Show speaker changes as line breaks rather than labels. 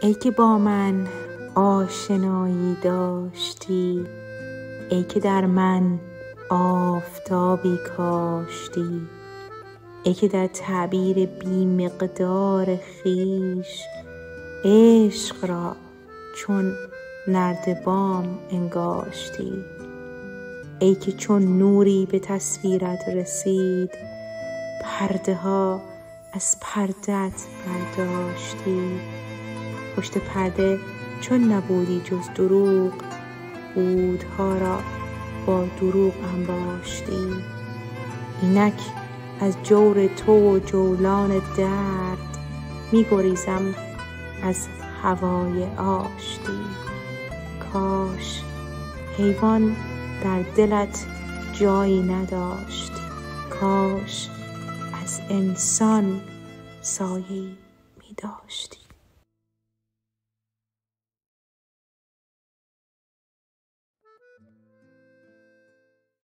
ای که با من آشنایی داشتی ای که در من آفتابی کاشتی ای که در تعبیر بی مقدار خویش عشق را چون نردبان انگاشتی ای که چون نوری به تصویرت رسید پرده ها از پرده ات برداشتی. پشت پرده چون نبودی جز دروغ عودها را با دروغ انباشتی. اینک از جور تو و جولان درد می گریزم از هوای آشتی. کاش حیوان در دلت جایی نداشت کاش از انسان سایه ای می داشتی